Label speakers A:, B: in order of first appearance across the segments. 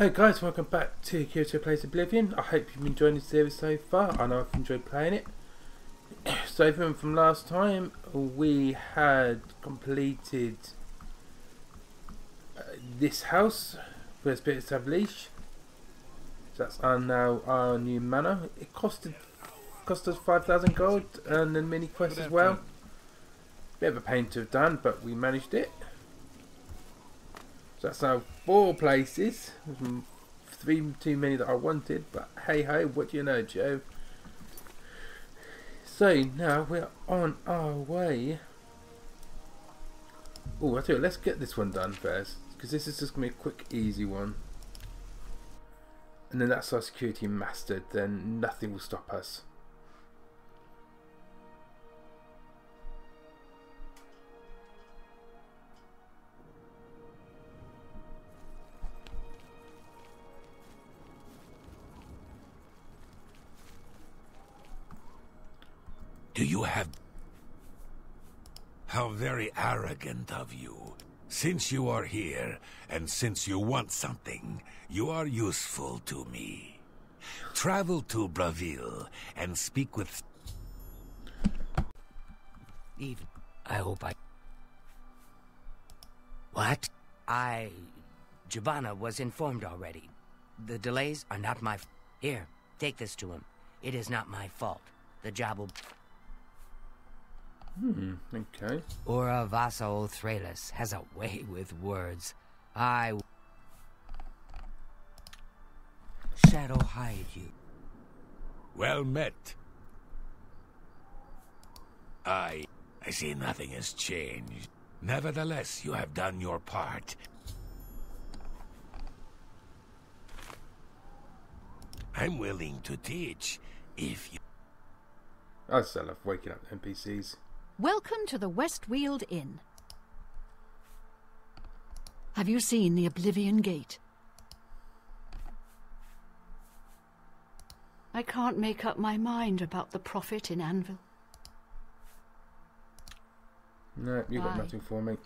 A: Hello guys, welcome back to Kirito Plays Oblivion. I hope you've enjoyed the series so far. I know I've enjoyed playing it. So from last time, we had completed uh, this house for Spirits of Leash. So that's our, now our new manor. It costed cost us 5,000 gold and then mini quest as well. Bit of a pain to have done, but we managed it. So that's now four places. Mm, three too many that I wanted, but hey ho, what do you know, Joe? So now we're on our way. Oh, I tell you, let's get this one done first, because this is just gonna be a quick, easy one. And then that's our security mastered. Then nothing will stop us.
B: How very arrogant of you. Since you are here, and since you want something, you are useful to me. Travel to Bravil and speak with...
C: Even... I hope I... What? I... Giovanna was informed already. The delays are not my... Here, take this to him. It is not my fault. The job will...
A: Hmm, okay.
C: Uravasa Othrelas has a way with words. I... Shadow hide you.
B: Well met. I... I see nothing has changed. Nevertheless, you have done your part. I'm willing to teach, if you...
A: I still love waking up NPCs.
D: Welcome to the Westweald Inn. Have you seen the Oblivion Gate? I can't make up my mind about the prophet in Anvil.
A: No, you've got nothing for me.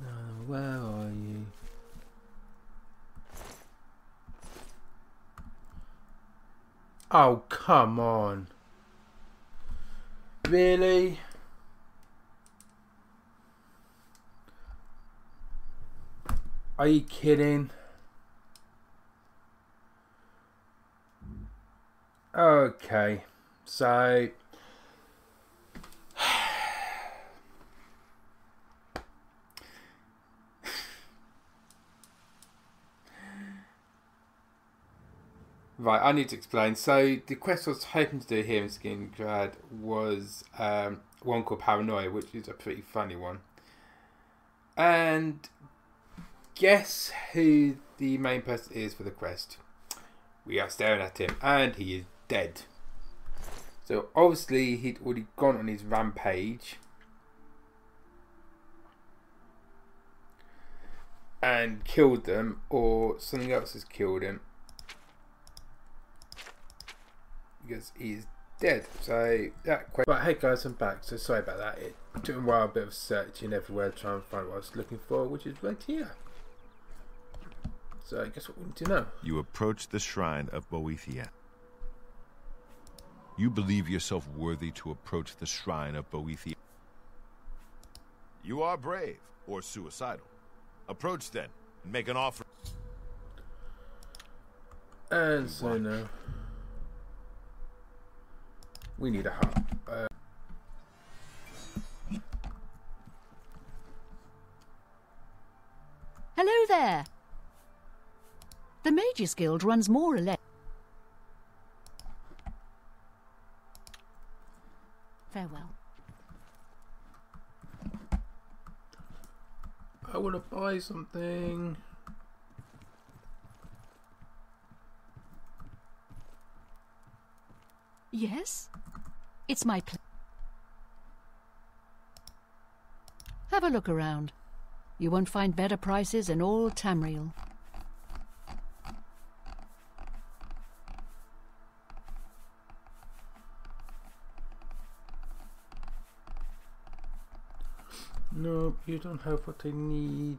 A: Uh, where are you? Oh, come on. Really? Are you kidding? Okay, so Right, I need to explain. So the quest I was hoping to do here in Skingrad was um, one called Paranoia, which is a pretty funny one. And guess who the main person is for the quest? We are staring at him, and he is dead. So obviously he'd already gone on his rampage. And killed them, or something else has killed him. Because he's dead. So that question. But hey guys, I'm back. So sorry about that. It took a while, a bit of searching everywhere trying to find what I was looking for, which is right here. So I guess what we need to know.
E: You approach the shrine of Boethia. You believe yourself worthy to approach the shrine of Boethia. You are brave or suicidal. Approach then and make an offer.
A: And so now. We need a hut. Uh,
D: Hello there. The Mages Guild runs more or less. Farewell.
A: I want to buy something.
D: Yes? It's my pl- Have a look around. You won't find better prices in all Tamriel.
A: No, you don't have what I need.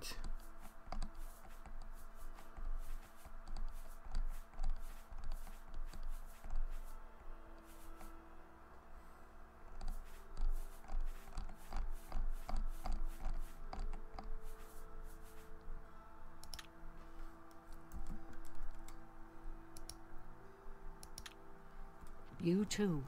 D: Too.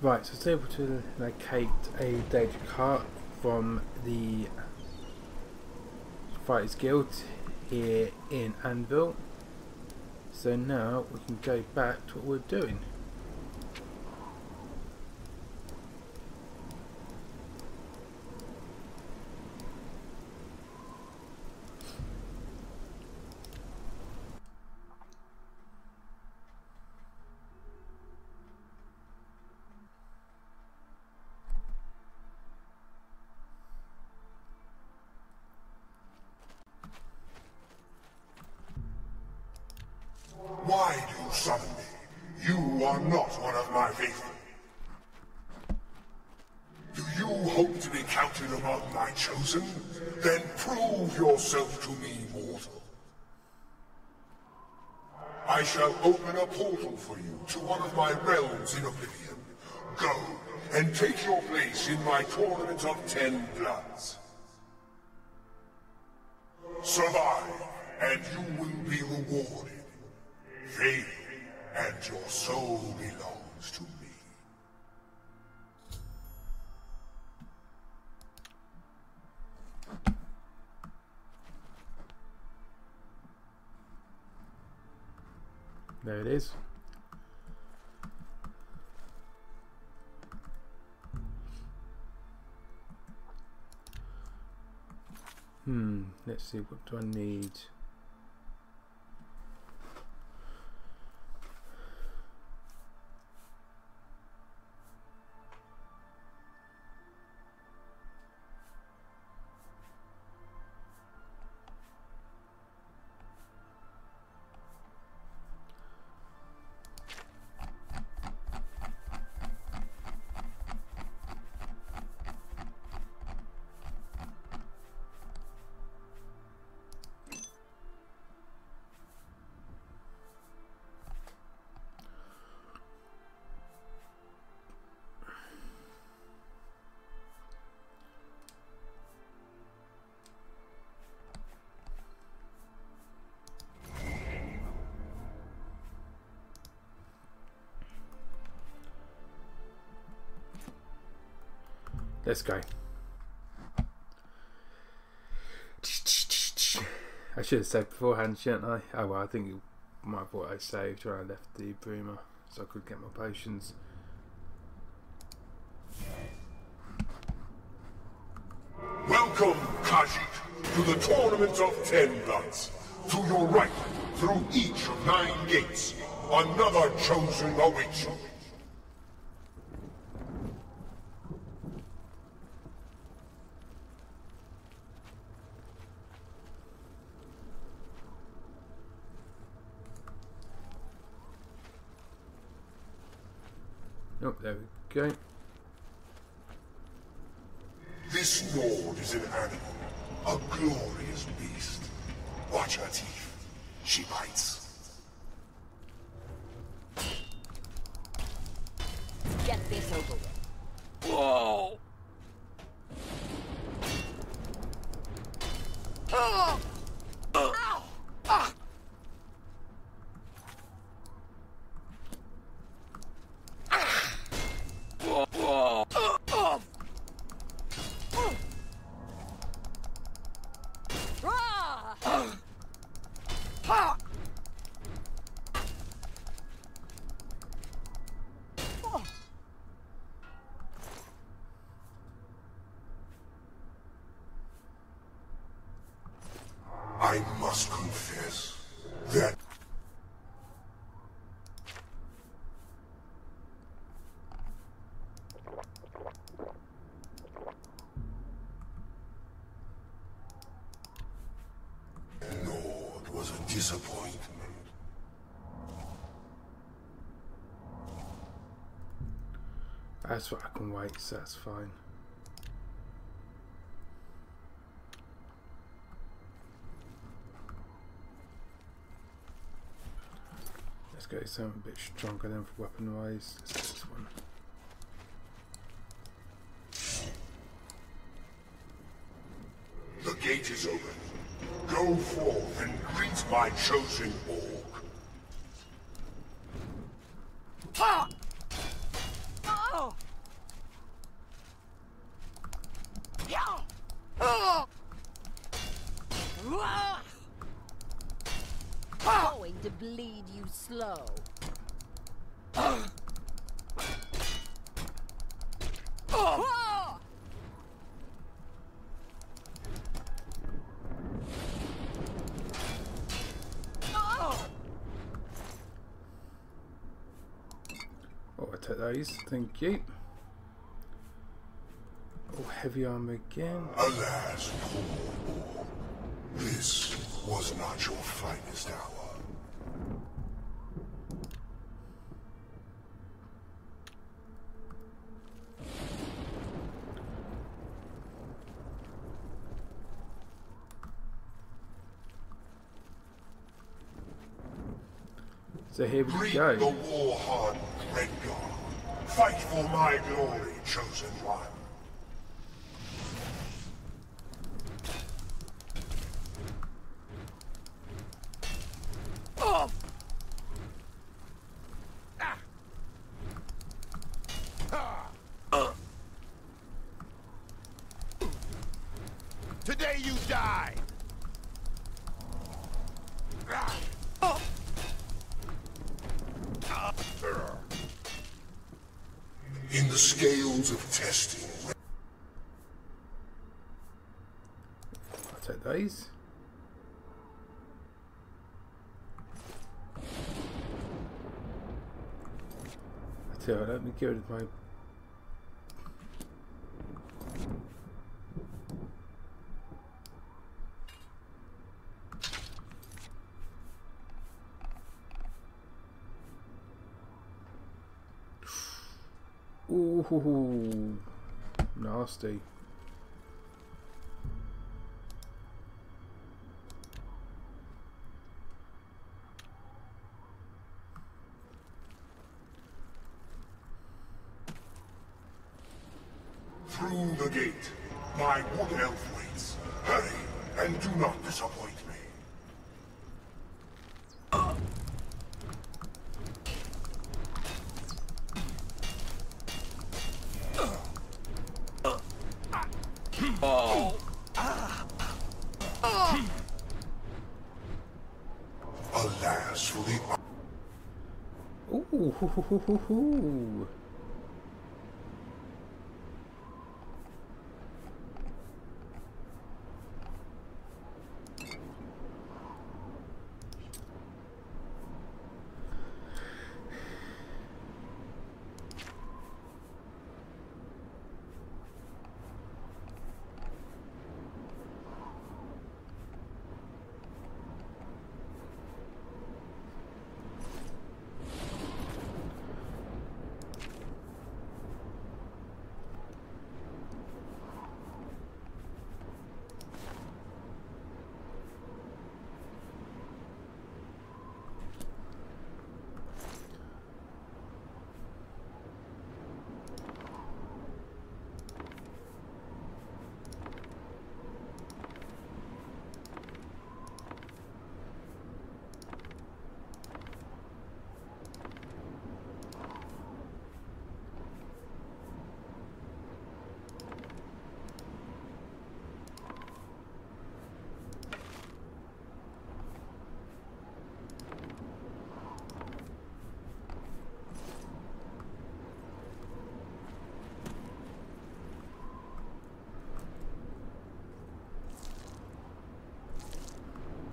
A: Right, so it's able to locate a Daedra heart from the Fighters Guild here in Anvil. So now we can go back to what we're doing.
F: Why do you summon me? You are not one of my faithful. Do you hope to be counted among my chosen? Then prove yourself to me, mortal. I shall open a portal for you to one of my realms in Oblivion. Go and take your place in my tournament of Ten Bloods. Survive, and you will be rewarded. Fail, and your soul belongs to me.
A: There it is. Hmm, let's see, what do I need? Let's go. I should have said beforehand, shouldn't I? Oh well, I think you might have thought I saved when I left the Bruma, so I could get my potions.
F: Welcome, Khajiit, to the Tournament of Ten Bloods. To your right, through each of nine gates, another chosen awaits you.
A: Okay.
F: This lord is an animal, a glorious beast. Watch her teeth. She bites.
G: Get this over with.
F: Whoa! Oh!
A: That's what I can wait, so that's fine. Let's go something a bit stronger than for weapon wise. Let's go this one.
F: The gate is open. Go forth and greet my chosen orc.
G: Going to bleed you slow.
A: I those. Thank you. Oh, heavy armor again.
F: Alas, poor. This was not your finest hour.
A: So here we
F: Greet the
A: go.
F: Fight for my glory, chosen one.
E: Today you die!
F: In the scales of testing,
A: I'll take those. I tell you, what, let me get rid of my. Ooh, nasty. Ooh,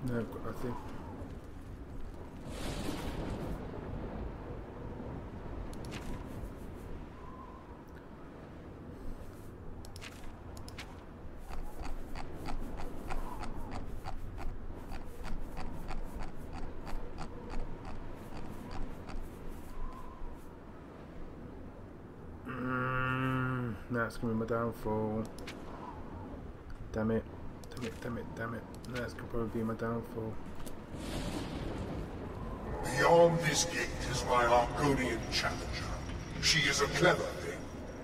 A: No, I've got nothing. Mm, That's gonna be my downfall. Damn it. Damn it, damn it, damn it. That's gonna probably be my downfall.
F: Beyond this gate is my Argonian challenger. She is a clever thing,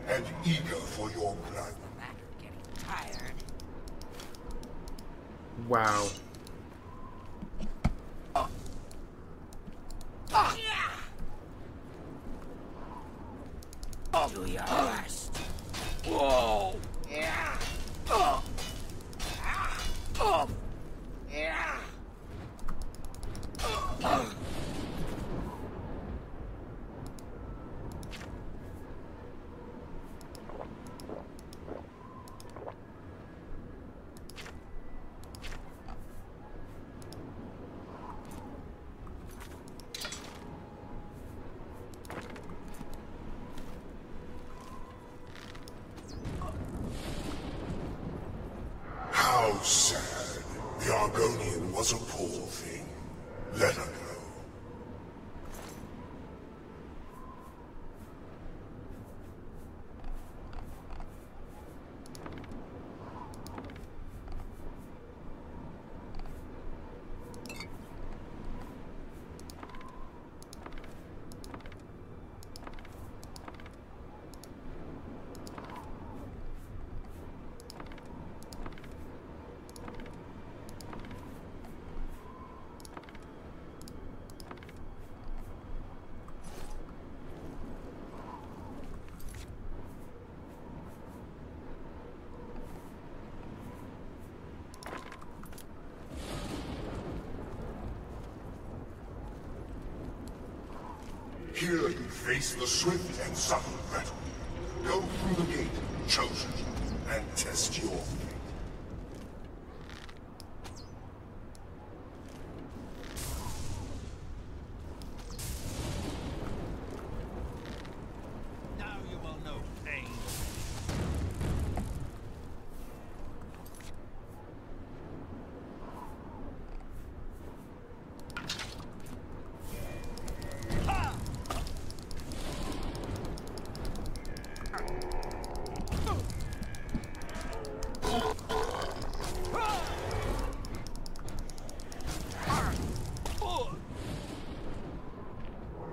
F: and eager for your blood.
C: Matter getting tired.
A: Wow.
C: Do your best. Whoa. Yeah. Oh. Oh. Yeah.
F: How sad. The Argonian was a poor thing. Let her go. Here you face the swift and subtle battle. Go through the gate, chosen, and test your fate.
B: Now you will know pain.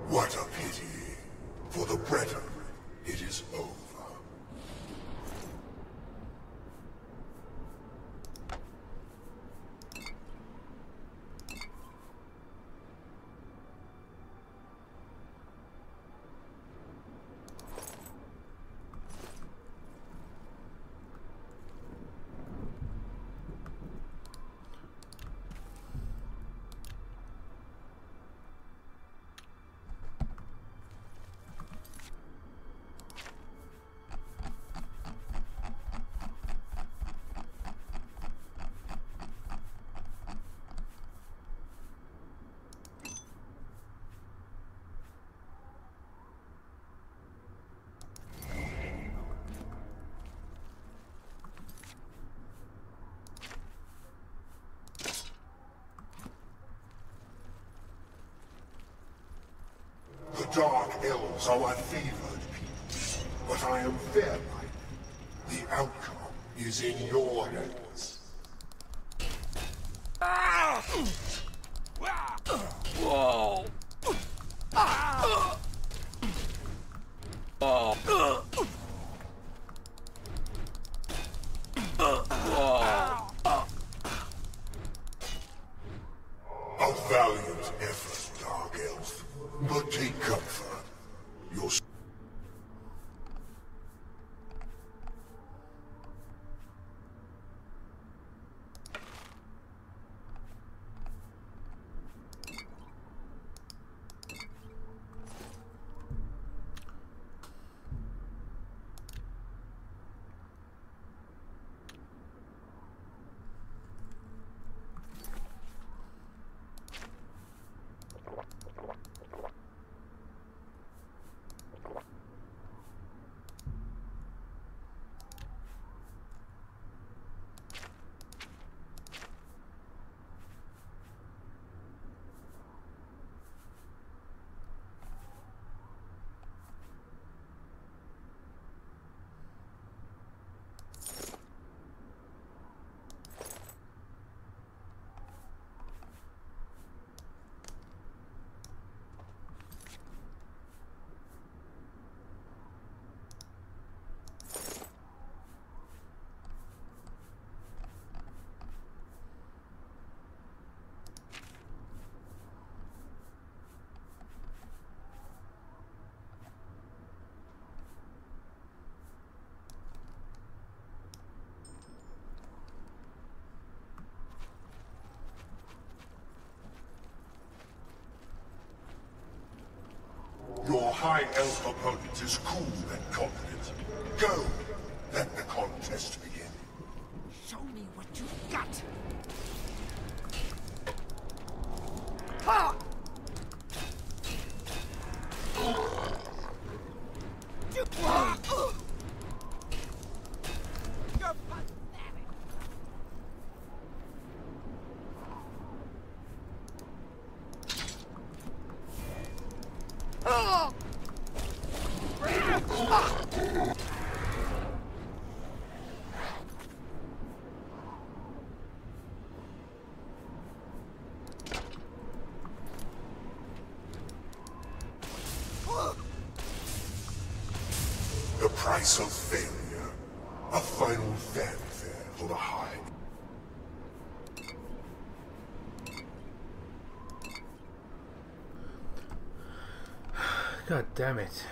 F: What a pity. For the Breton, it is over. The Dark Elves are my favored people, but I am fair-minded. The outcome is in your hands.
C: Whoa.
F: A High Elf opponent is cool and confident. Go. Let the contest begin.
H: Show me what you've got. You're pathetic.
F: The price of failure. A final fanfare for the High.
A: God damn it.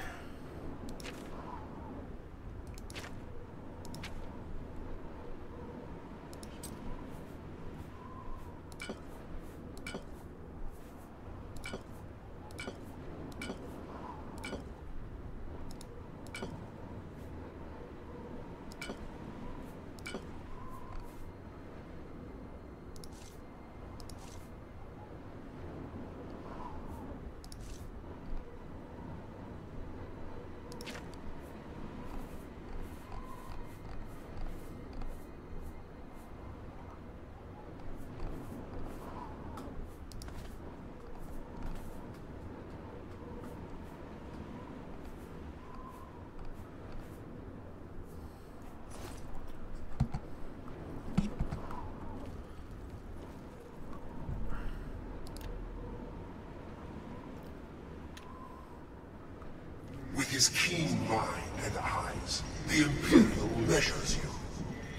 F: With his keen mind and eyes, the Imperial measures you.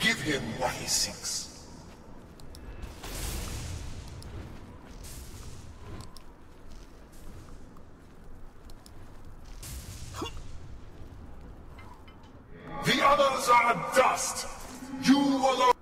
F: Give him what he seeks. The others are dust! You alone!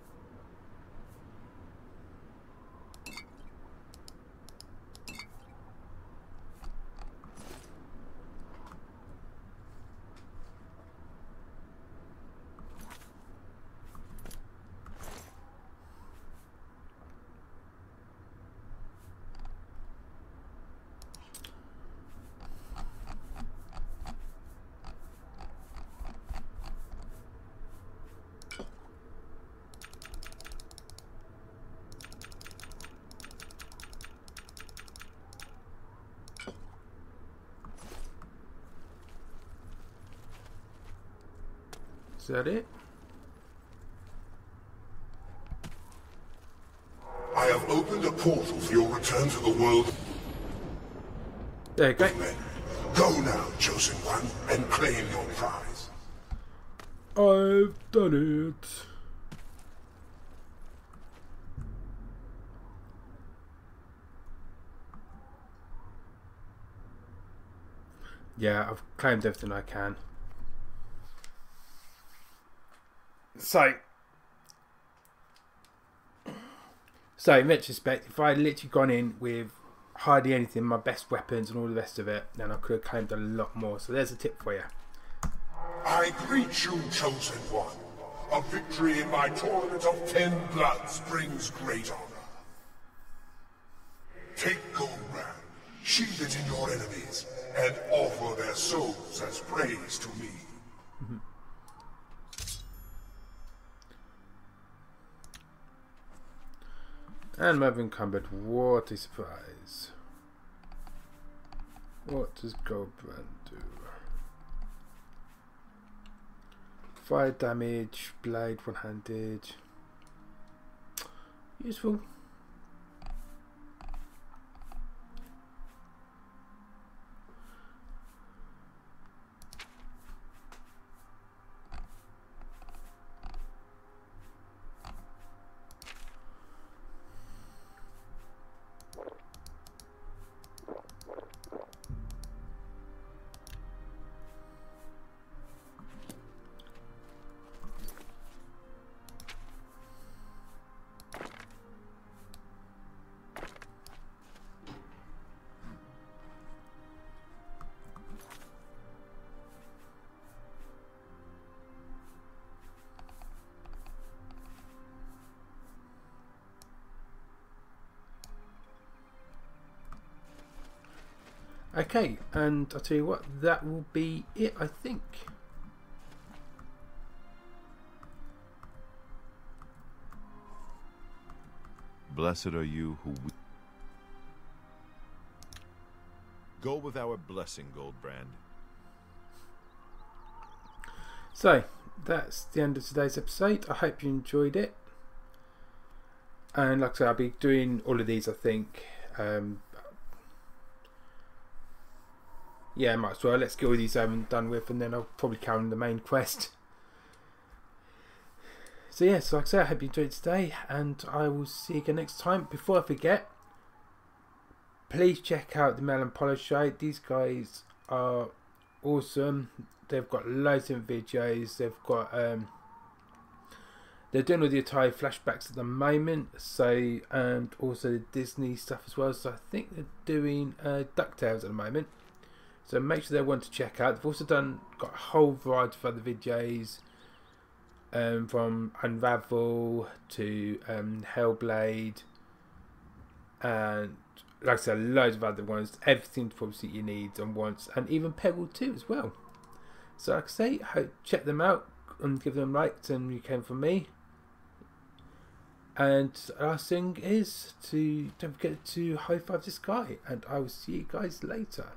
A: Is that it?
F: I have opened a portal for your return to the world
A: There you go.
F: Go now, chosen one, and claim your prize.
A: I've done it. Yeah, I've claimed everything I can. So, so in retrospect, if I had literally gone in with hardly anything, my best weapons and all the rest of it, then I could have claimed a lot more. So there's a tip for you.
F: I greet you, chosen one. A victory in my tournament of ten bloods brings great honor. Take Goldbrand, sheathe it in your enemies, and offer their souls as praise to me. Mm-hmm.
A: And I've encumbered. What a surprise. What does Goldbrand do? Fire damage, blade one handed. Useful. Okay, and I'll tell you what, that will be it, I think.
E: Blessed are you who. We- Go with our blessing, Goldbrand.
A: So, that's the end of today's episode. I hope you enjoyed it. And like I said, I'll be doing all of these, I think. Um, yeah, might as well. Let's get all these um, done with, and then I'll probably carry on the main quest. So, yeah, so like I said, I hope you enjoyed today, and I will see you again next time. Before I forget, please check out the Mel and Apollo Show. These guys are awesome. They've got loads of videos. They've got um, they're doing all the Atari flashbacks at the moment. So and also the Disney stuff as well. So I think they're doing uh, Ducktales at the moment. So make sure they're one to check out. They've also done got a whole variety of other videos. Um, from Unravel to um, Hellblade, and like I said, loads of other ones. Everything suit your needs and wants, and even Peggle 2 as well. So, like I say, check them out and give them likes, and you came from me. And last thing is to don't forget to high five this guy, and I will see you guys later.